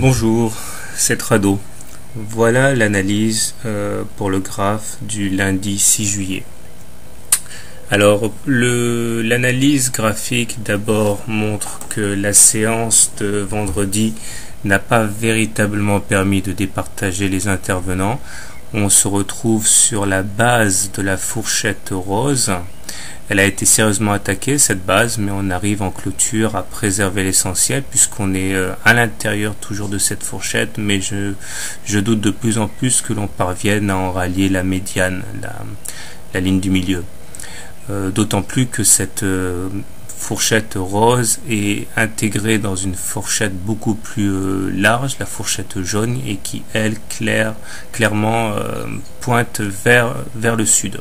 Bonjour, c'est Trado. Voilà l'analyse euh, pour le graphe du lundi 6 juillet. Alors, l'analyse graphique d'abord montre que la séance de vendredi n'a pas véritablement permis de départager les intervenants. On se retrouve sur la base de la fourchette rose elle a été sérieusement attaquée, cette base, mais on arrive en clôture à préserver l'essentiel puisqu'on est euh, à l'intérieur toujours de cette fourchette, mais je, doute de plus en plus que l'on parvienne à en rallier la médiane, la, ligne du milieu. Euh, d'autant plus que cette euh, fourchette rose est intégrée dans une fourchette beaucoup plus large, la fourchette jaune, et qui, elle, claire, clairement pointe vers le sud.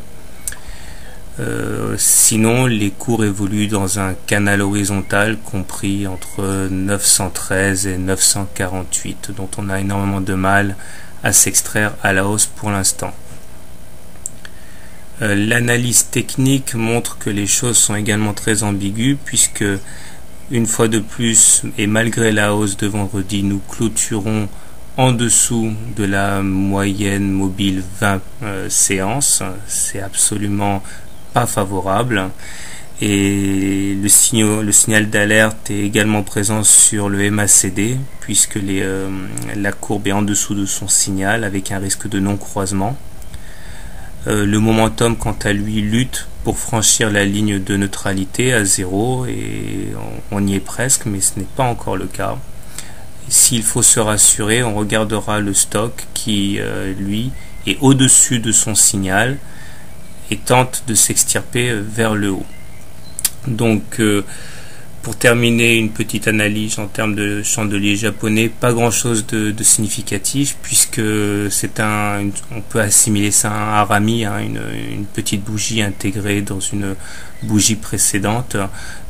Euh, sinon, les cours évoluent dans un canal horizontal compris entre 913 et 948, dont on a énormément de mal à s'extraire à la hausse pour l'instant. Euh, l'analyse technique montre que les choses sont également très ambiguës puisque une fois de plus et malgré la hausse de vendredi, nous clôturons en dessous de la moyenne mobile 20 euh, séances. C'est absolument favorable et le, signal, le signal d'alerte est également présent sur le MACD puisque euh, la courbe est en dessous de son signal avec un risque de non-croisement. Euh, le momentum quant à lui lutte pour franchir la ligne de neutralité à zéro et on, y est presque mais ce n'est pas encore le cas. S'il faut se rassurer, on regardera le stock qui euh, lui est au-dessus de son signal et tente de s'extirper euh, vers le haut. Donc, euh, pour terminer, une petite analyse en termes de chandelier japonais, pas grand chose de, significatif puisque c'est un, on peut assimiler ça à un harami, hein, une, une, petite bougie intégrée dans une bougie précédente.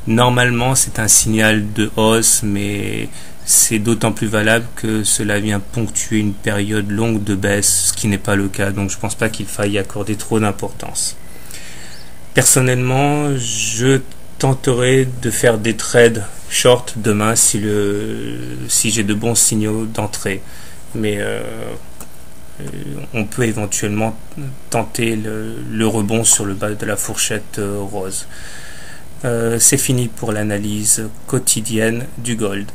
Normalement, c'est un signal de hausse, mais c'est d'autant plus valable que cela vient ponctuer une période longue de baisse, ce qui n'est pas le cas, donc je ne pense pas qu'il faille accorder trop d'importance. Personnellement, je tenterai de faire des trades short demain si, si j'ai de bons signaux d'entrée, mais euh, euh, on peut éventuellement tenter le, le, rebond sur le bas de la fourchette euh, rose. C'est fini pour l'analyse quotidienne du gold.